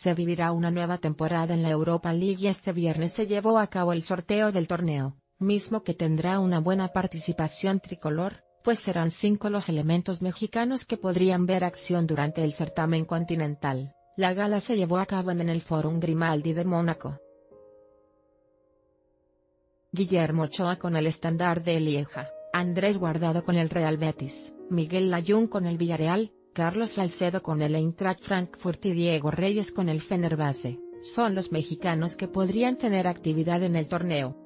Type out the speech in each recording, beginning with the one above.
se vivirá una nueva temporada en la Europa League y este viernes se llevó a cabo el sorteo del torneo, mismo que tendrá una buena participación tricolor, pues serán cinco los elementos mexicanos que podrían ver acción durante el certamen continental. La gala se llevó a cabo en el Forum Grimaldi de Mónaco. Guillermo Ochoa con el estándar de Lieja, Andrés Guardado con el Real Betis, Miguel Layún con el Villarreal, Carlos Salcedo con el Eintracht Frankfurt y Diego Reyes con el Fenerbahce, son los mexicanos que podrían tener actividad en el torneo.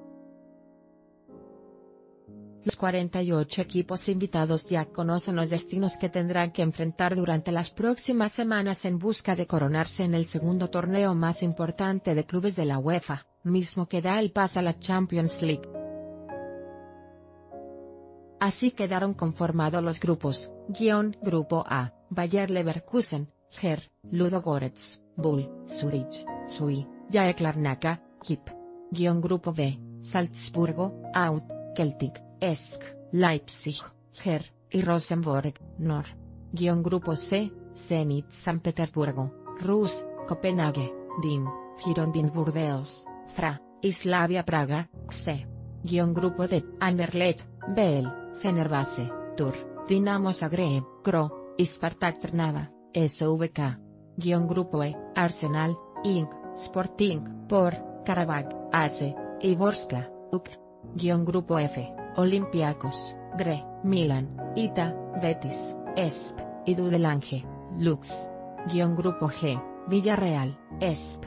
Los 48 equipos invitados ya conocen los destinos que tendrán que enfrentar durante las próximas semanas en busca de coronarse en el segundo torneo más importante de clubes de la UEFA, mismo que da el paso a la Champions League. Así quedaron conformados los grupos, guion Grupo A, Bayer Leverkusen, Ger, Ludo Goretz, Bull, Zurich, Sui, Jaek Larnaca, Kip. Guión Grupo B, Salzburgo, Out, Celtic, Esk, Leipzig, Ger, y Rosenborg, Nor. Guión Grupo C, Zenit San Petersburgo, Rus, Copenhague, Din, Girondins Burdeos, Fra, Islavia Praga, Xe. Guión Grupo D, Anderlecht, Bel, Fenerbahce, Tur, Dinamo Zagreb, Gro, y Spartak Trnava, SVK. Guión Grupo E, Arsenal, Inc., Sporting, Por, Karabakh, ACE, y Borska, UKR. Guión Grupo F, Olympiacos, Gre, Milan, Ita, Betis, ESP, y Dudelange, Lux. Guión Grupo G, Villarreal, ESP.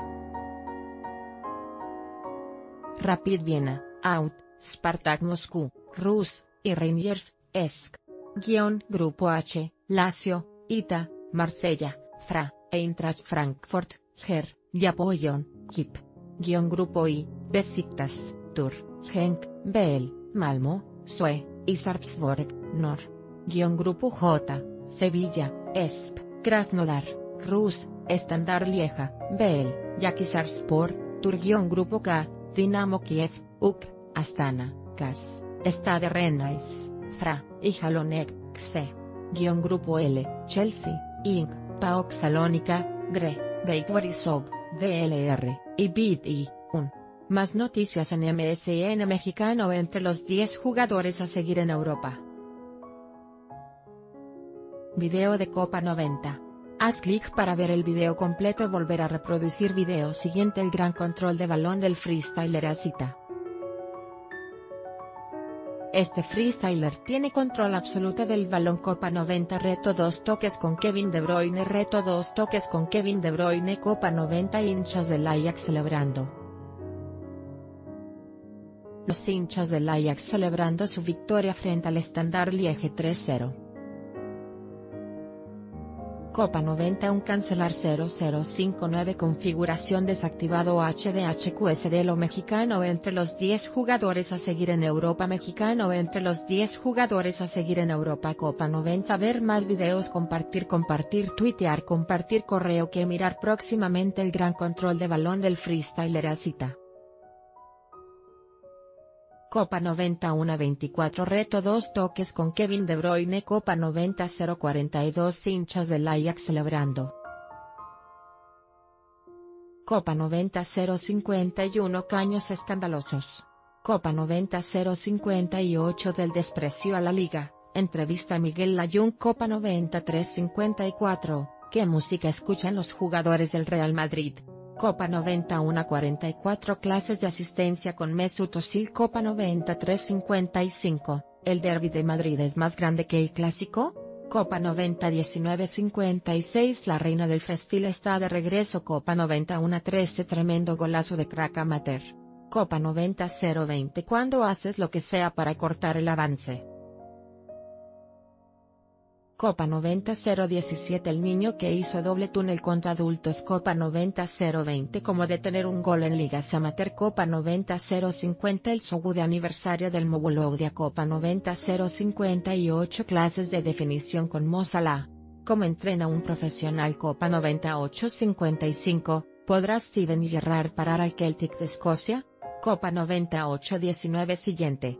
Rapid Viena, Out, Spartak Moscú, Rus, y Rangers, ESC. Guión Grupo H, Lazio, Ita, Marsella, Fra, Eintracht Frankfurt, Ger, Yapoyon, Kip. Guión Grupo I, Besiktas, Tur, Genk, Bel, Malmo, Sue, y Sarpsborg, Nor. Guión Grupo J, Sevilla, ESP, Krasnodar, Rus, Standard Lieja, Bel, Yakisarspor, Tur guion Grupo K, Dinamo Kiev, UK, Astana, KAS. Stade Rennais, Fra, y Jalonek, Xe. Guión Grupo L, Chelsea, Inc., PAOK Salónica, GRE, Beitwarisov, DLR, y BIT un. Más noticias en MSN mexicano entre los 10 jugadores a seguir en Europa. Video de Copa 90. Haz clic para ver el video completo y volver a reproducir video siguiente el gran control de balón del freestyler Azita. Este freestyler tiene control absoluto del balón Copa 90 Reto 2 toques con Kevin De Bruyne Reto 2 toques con Kevin De Bruyne Copa 90 hinchas del Ajax celebrando. Los hinchas del Ajax celebrando su victoria frente al Standard Liege 3-0. Copa 91 Cancelar 0059 Configuración desactivado HDHQSD Lo mexicano entre los 10 jugadores a seguir en Europa Mexicano entre los 10 jugadores a seguir en Europa Copa 90 Ver más videos Compartir Compartir Tuitear Compartir Correo que mirar próximamente el gran control de balón del freestyler Cita. Copa 91 24 Reto 2 toques con Kevin De Bruyne Copa 90 042 hinchas del Ajax celebrando. Copa 90 051 Caños escandalosos. Copa 90 058 del desprecio a la liga, entrevista Miguel Layún Copa 90 354, ¿qué música escuchan los jugadores del Real Madrid? Copa 91 44 clases de asistencia con Mesut Özil Copa 90 355, ¿el derby de Madrid es más grande que el clásico? Copa 90 19 56 La reina del festil está de regreso Copa 91 13 Tremendo golazo de crack amateur. Copa 90 020 Cuando haces lo que sea para cortar el avance. Copa 90-017 El niño que hizo doble túnel contra adultos Copa 90-020 Como detener un gol en Ligas Amateur Copa 90-050 El show de aniversario del Moguloudia Copa 90-058 Clases de definición con Mozala. Como entrena un profesional Copa 98-55, ¿podrá Steven Gerrard parar al Celtic de Escocia? Copa 98-19 Siguiente.